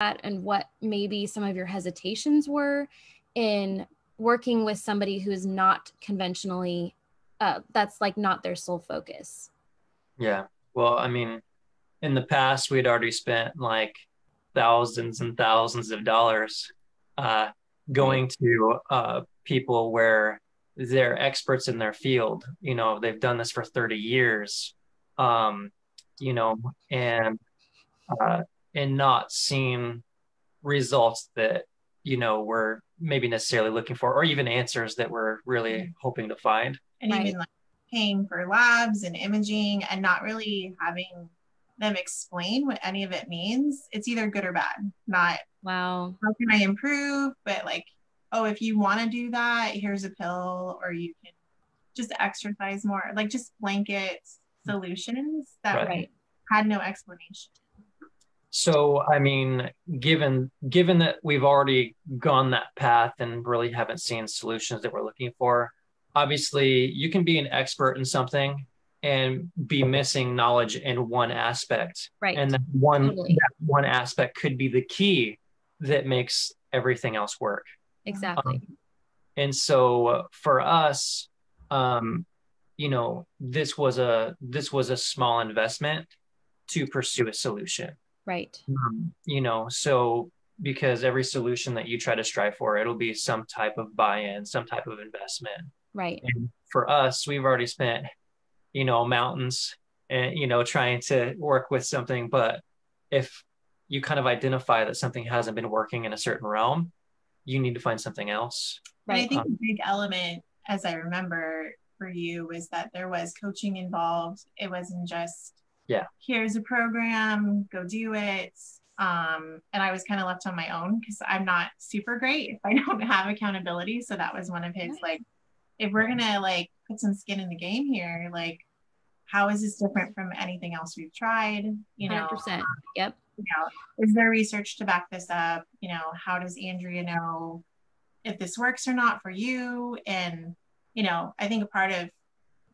and what maybe some of your hesitations were in working with somebody who is not conventionally uh, that's like not their sole focus. Yeah. Well i mean in the past we'd already spent like thousands and thousands of dollars uh, going to uh, people where they're experts in their field. You know they've done this for 30 years um, you know and uh, and not seeing results that you know we're maybe necessarily looking for or even answers that we're really mm-hmm. hoping to find and right. even like paying for labs and imaging and not really having them explain what any of it means it's either good or bad not wow how can i improve but like oh if you want to do that here's a pill or you can just exercise more like just blanket solutions that right. had no explanation so, I mean, given given that we've already gone that path and really haven't seen solutions that we're looking for, obviously you can be an expert in something and be missing knowledge in one aspect. Right. And that one totally. that one aspect could be the key that makes everything else work. Exactly. Um, and so for us, um, you know, this was a this was a small investment to pursue a solution Right. Um, you know, so because every solution that you try to strive for, it'll be some type of buy-in, some type of investment. Right. And for us, we've already spent, you know, mountains and you know, trying to work with something. But if you kind of identify that something hasn't been working in a certain realm, you need to find something else. Right. I think um, a big element, as I remember for you, was that there was coaching involved. It wasn't just yeah. Here's a program go do it. Um, and i was kind of left on my own because i'm not super great if i don't have accountability. So that was one of his like if we're gonna like put some skin in the game here like how is this different from anything else we've tried? You know 100% yep. you know is there research to back this up? You know how does andrea know if this works or not for you? And you know i think a part of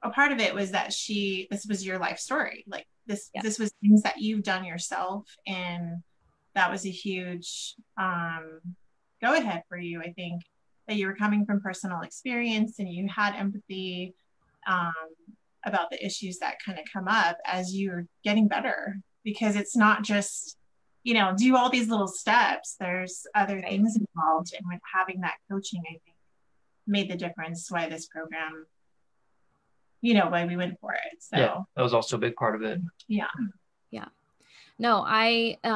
a part of it was that she this was your life story. Like this yeah. this was things that you've done yourself and that was a huge um, go ahead for you i think that you were coming from personal experience and you had empathy um, about the issues that kind of come up as you're getting better because it's not just you know do all these little steps there's other right. things involved and with having that coaching i think made the difference why this program you know, why we went for it. So yeah, that was also a big part of it. Yeah. Yeah. No, I, um,